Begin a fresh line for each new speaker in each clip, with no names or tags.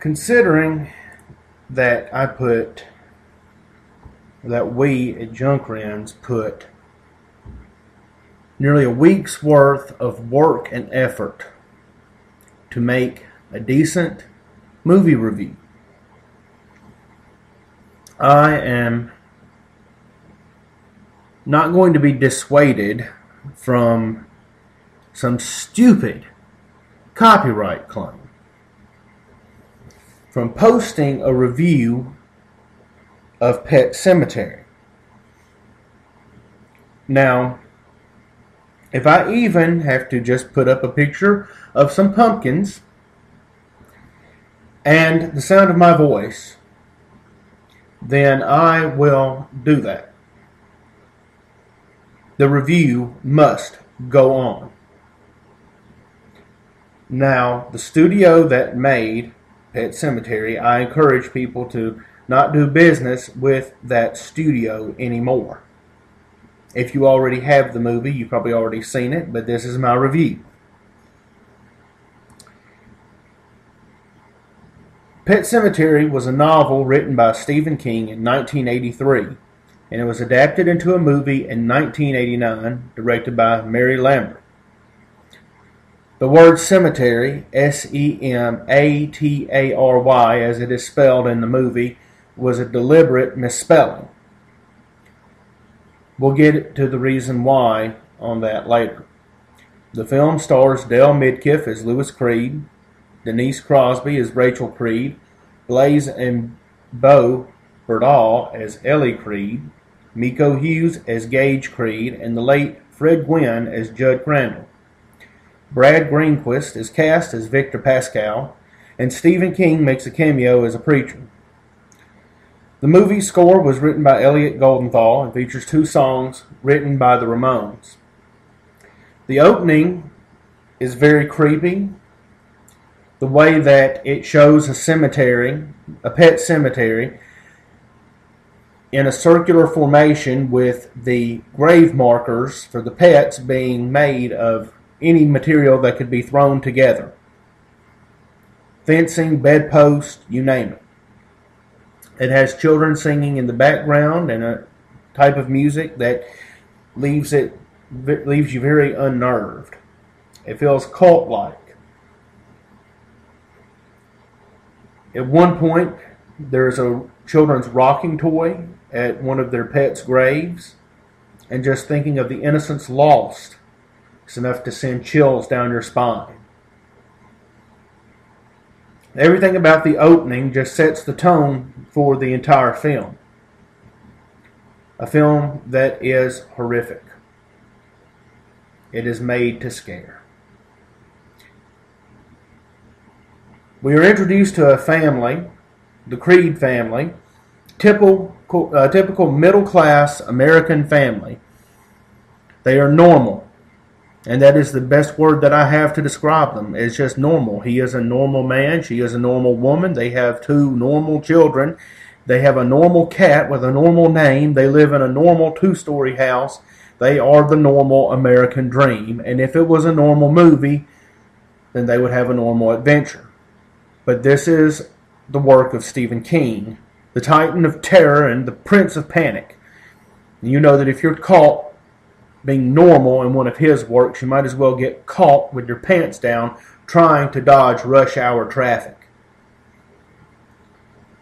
considering that I put that we at Junkwrens put nearly a week's worth of work and effort to make a decent movie review. I am not going to be dissuaded from some stupid copyright claim from posting a review of Pet Cemetery. Now, if I even have to just put up a picture of some pumpkins and the sound of my voice, then I will do that. The review must go on. Now, the studio that made Pet cemetery. I encourage people to not do business with that studio anymore. If you already have the movie, you've probably already seen it, but this is my review. Pet Cemetery was a novel written by Stephen King in 1983, and it was adapted into a movie in 1989, directed by Mary Lambert. The word cemetery, S E M A T A R Y, as it is spelled in the movie, was a deliberate misspelling. We'll get to the reason why on that later. The film stars Del Midkiff as Louis Creed, Denise Crosby as Rachel Creed, Blaze and Beau Berdahl as Ellie Creed, Miko Hughes as Gage Creed, and the late Fred Gwynne as Judd Crandall. Brad Greenquist is cast as Victor Pascal, and Stephen King makes a cameo as a preacher. The movie's score was written by Elliot Goldenthal and features two songs written by the Ramones. The opening is very creepy. The way that it shows a cemetery, a pet cemetery, in a circular formation with the grave markers for the pets being made of any material that could be thrown together fencing, bedpost, you name it. It has children singing in the background and a type of music that leaves it leaves you very unnerved. It feels cult-like. At one point, there's a children's rocking toy at one of their pets' graves, and just thinking of the innocence lost is enough to send chills down your spine. Everything about the opening just sets the tone for the entire film. A film that is horrific. It is made to scare. We are introduced to a family, the Creed family, typical, uh, typical middle class American family. They are normal and that is the best word that I have to describe them. It's just normal. He is a normal man. She is a normal woman. They have two normal children. They have a normal cat with a normal name. They live in a normal two story house. They are the normal American dream. And if it was a normal movie, then they would have a normal adventure. But this is the work of Stephen King, the Titan of Terror and the Prince of Panic. You know that if you're caught being normal in one of his works, you might as well get caught with your pants down trying to dodge rush hour traffic.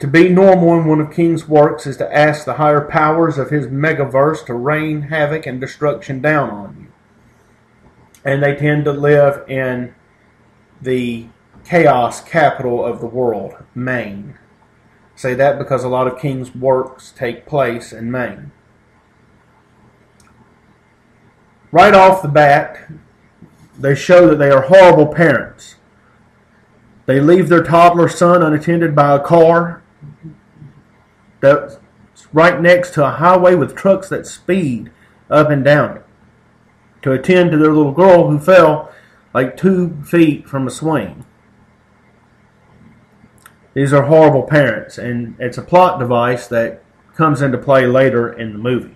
To be normal in one of King's works is to ask the higher powers of his megaverse to rain havoc and destruction down on you. And they tend to live in the chaos capital of the world, Maine. say that because a lot of King's works take place in Maine. Right off the bat, they show that they are horrible parents. They leave their toddler son unattended by a car that's right next to a highway with trucks that speed up and down it to attend to their little girl who fell like two feet from a swing. These are horrible parents, and it's a plot device that comes into play later in the movie.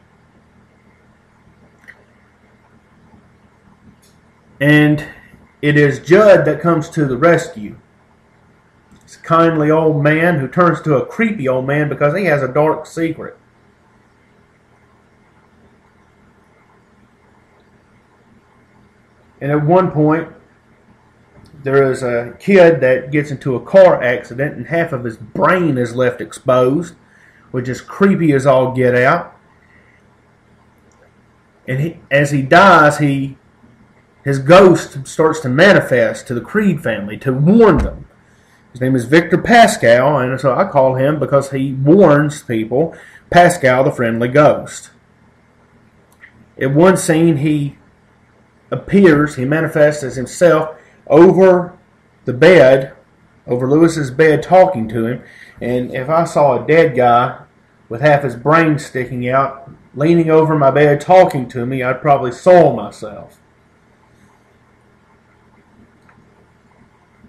And it is Judd that comes to the rescue. He's a kindly old man who turns to a creepy old man because he has a dark secret. And at one point, there is a kid that gets into a car accident and half of his brain is left exposed, which is creepy as all get out. And he, as he dies, he his ghost starts to manifest to the Creed family to warn them. His name is Victor Pascal, and so I call him because he warns people. Pascal, the friendly ghost. In one scene, he appears, he manifests as himself over the bed, over Louis's bed, talking to him. And if I saw a dead guy with half his brain sticking out, leaning over my bed talking to me, I'd probably soil myself.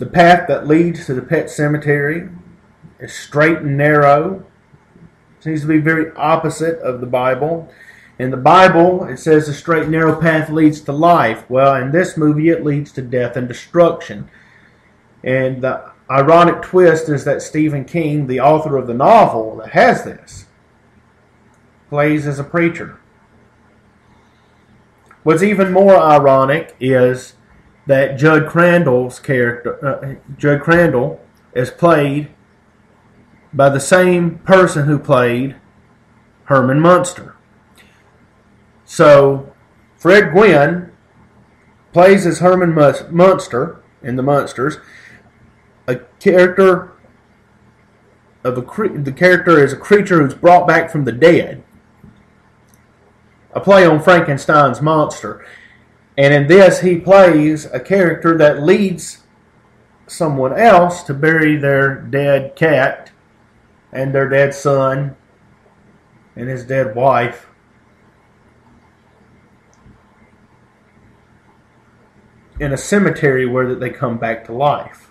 The path that leads to the pet cemetery is straight and narrow. It Seems to be very opposite of the Bible. In the Bible, it says the straight and narrow path leads to life. Well, in this movie, it leads to death and destruction. And the ironic twist is that Stephen King, the author of the novel that has this, plays as a preacher. What's even more ironic is that Judd Crandall's character, uh, Judd Crandall, is played by the same person who played Herman Munster. So Fred Gwynne plays as Herman Munster in the Munsters, a character of a the character is a creature who's brought back from the dead. A play on Frankenstein's monster. And in this, he plays a character that leads someone else to bury their dead cat and their dead son and his dead wife. in a cemetery where they come back to life.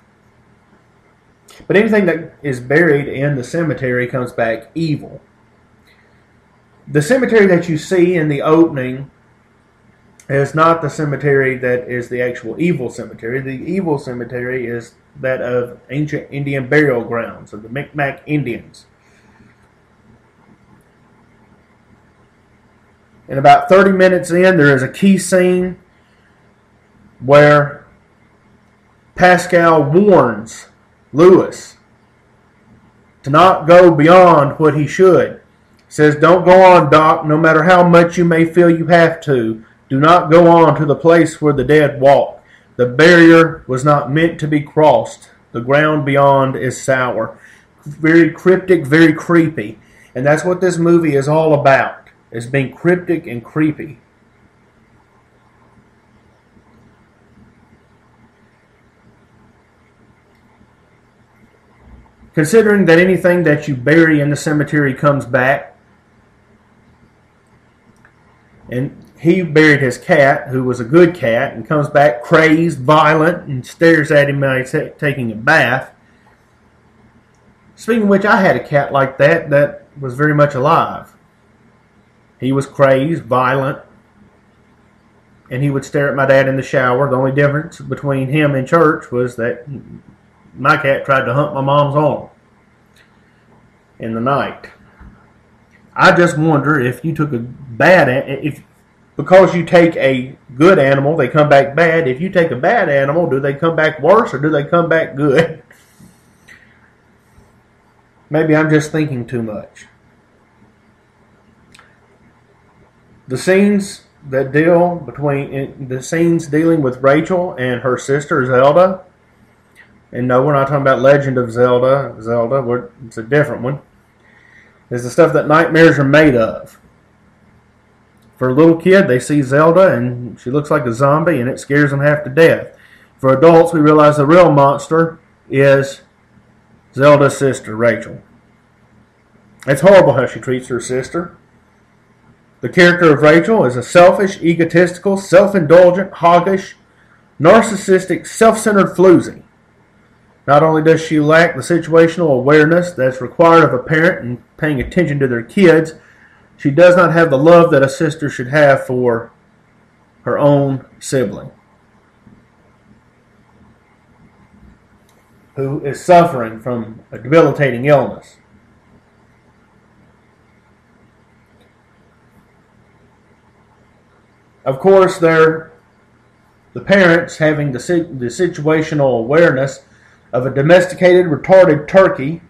But anything that is buried in the cemetery comes back evil. The cemetery that you see in the opening is not the cemetery that is the actual evil cemetery. The evil cemetery is that of ancient Indian burial grounds of the Micmac Indians. And about 30 minutes in, there is a key scene where Pascal warns Louis to not go beyond what he should. He says, Don't go on, Doc, no matter how much you may feel you have to. Do not go on to the place where the dead walk. The barrier was not meant to be crossed. The ground beyond is sour. Very cryptic, very creepy. And that's what this movie is all about. Is being cryptic and creepy. Considering that anything that you bury in the cemetery comes back, and he buried his cat, who was a good cat, and comes back crazed, violent, and stares at him while he's taking a bath. Speaking of which, I had a cat like that that was very much alive. He was crazed, violent, and he would stare at my dad in the shower. The only difference between him and church was that my cat tried to hunt my mom's arm in the night. I just wonder if you took a bad if because you take a good animal, they come back bad. If you take a bad animal, do they come back worse or do they come back good? Maybe I'm just thinking too much. The scenes that deal between the scenes dealing with Rachel and her sister Zelda and no, we're not talking about Legend of Zelda. Zelda, it's a different one. It's the stuff that nightmares are made of. For a little kid, they see Zelda and she looks like a zombie and it scares them half to death. For adults, we realize the real monster is Zelda's sister, Rachel. It's horrible how she treats her sister. The character of Rachel is a selfish, egotistical, self indulgent, hoggish, narcissistic, self centered floozy. Not only does she lack the situational awareness that's required of a parent in paying attention to their kids, she does not have the love that a sister should have for her own sibling. who is suffering from a debilitating illness. Of course, they're the parents having the, the situational awareness of a domesticated retarded turkey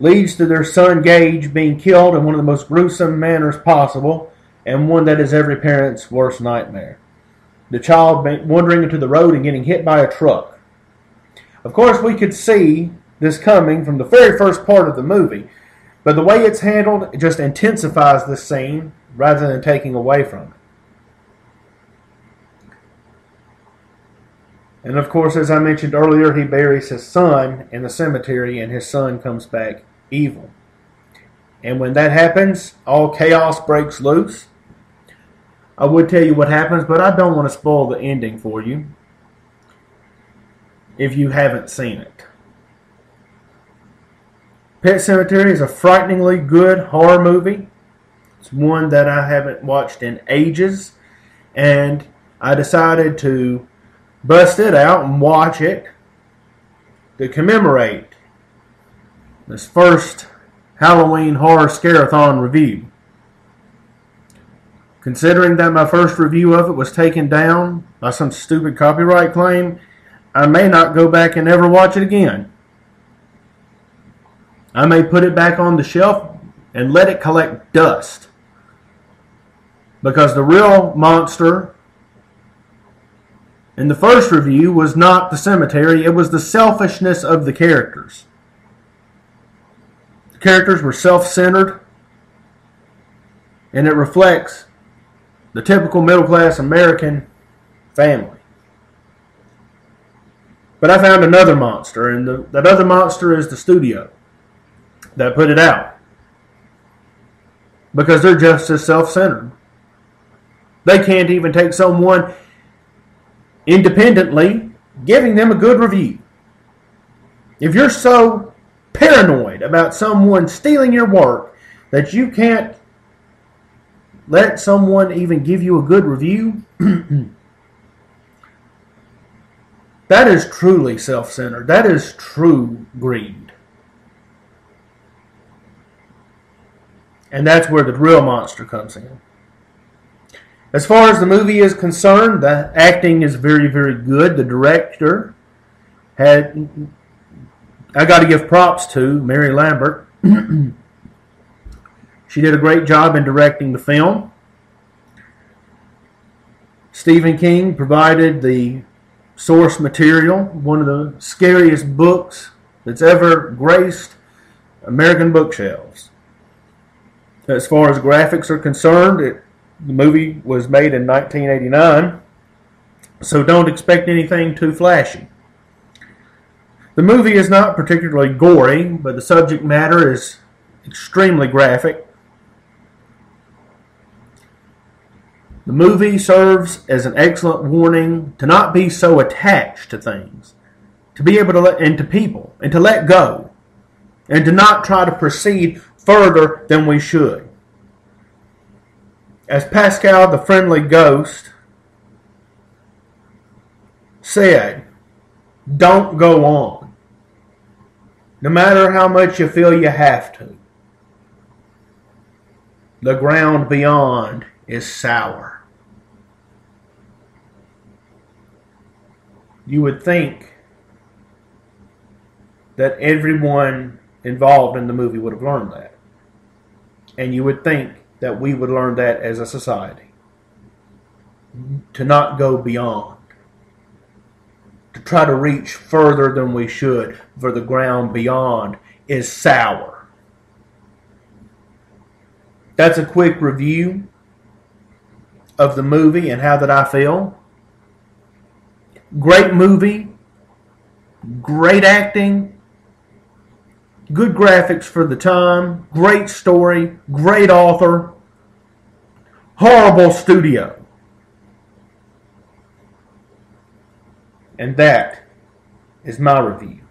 leads to their son Gage being killed in one of the most gruesome manners possible, and one that is every parent's worst nightmare. The child wandering into the road and getting hit by a truck. Of course, we could see this coming from the very first part of the movie, but the way it's handled just intensifies the scene rather than taking away from it. And of course, as I mentioned earlier, he buries his son in the cemetery, and his son comes back evil. And when that happens, all chaos breaks loose. I would tell you what happens, but I don't want to spoil the ending for you if you haven't seen it. Pet Cemetery is a frighteningly good horror movie. It's one that I haven't watched in ages, and I decided to bust it out and watch it to commemorate this first Halloween Horror Scareathon review. Considering that my first review of it was taken down by some stupid copyright claim, I may not go back and ever watch it again. I may put it back on the shelf and let it collect dust. Because the real monster in the first review was not the cemetery, it was the selfishness of the characters. The characters were self centered, and it reflects the typical middle class American family. But I found another monster, and the, that other monster is the studio that put it out. Because they're just as self centered. They can't even take someone independently, giving them a good review. If you're so paranoid about someone stealing your work that you can't let someone even give you a good review, that is truly self centered. That is true greed. And that's where the real monster comes in. As far as the movie is concerned, the acting is very, very good. The director had, I got to give props to Mary Lambert. she did a great job in directing the film. Stephen King provided the source material, one of the scariest books that's ever graced American bookshelves. As far as graphics are concerned, it the movie was made in 1989, so don't expect anything too flashy. The movie is not particularly gory, but the subject matter is extremely graphic. The movie serves as an excellent warning to not be so attached to things, to be able to let into people, and to let go, and to not try to proceed further than we should. As Pascal, the friendly ghost, said, don't go on. No matter how much you feel you have to. The ground beyond is sour. You would think that everyone involved in the movie would have learned that. And you would think that we would learn that as a society. To not go beyond. To try to reach further than we should, for the ground beyond is sour. That's a quick review of the movie and how that I feel. Great movie, great acting, good graphics for the time, great story, great author, horrible studio. And that is my review.